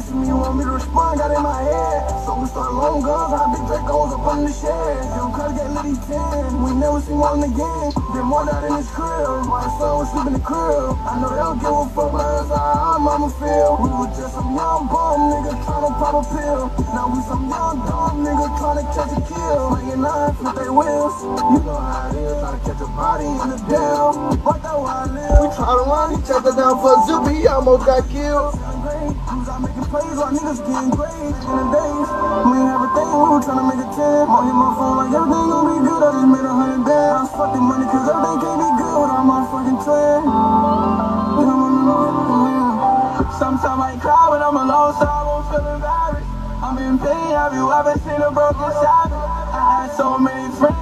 dissing me, want me to respond, got in my head. So we started long guns, how big Dracos up on the shed. Them cuz get litty 10, we never seen one again. Then more out in his crib, my son was sleeping in the crib. I know they don't give a fuck about us, how mama feel. We was just some young bum nigga to pop a pill. Now we some young dumb nigga tryna catch a knives with their wheels. You know how it is, tryna catch a body in the dam. But where I live. We try to run each other down for Zippy, he almost got killed. Out making plays while niggas getting grades in the days. We ain't have a thing, we were tryna make a 10. On hit my phone like everything gon' be good, I just made a hundred bands. Fucking money, cause everything can't be good without my fucking I mean? Sometimes I cry when I'm alone, so I won't feel embarrassed. I'm in pain, have you ever seen a broken savage? Had so many friends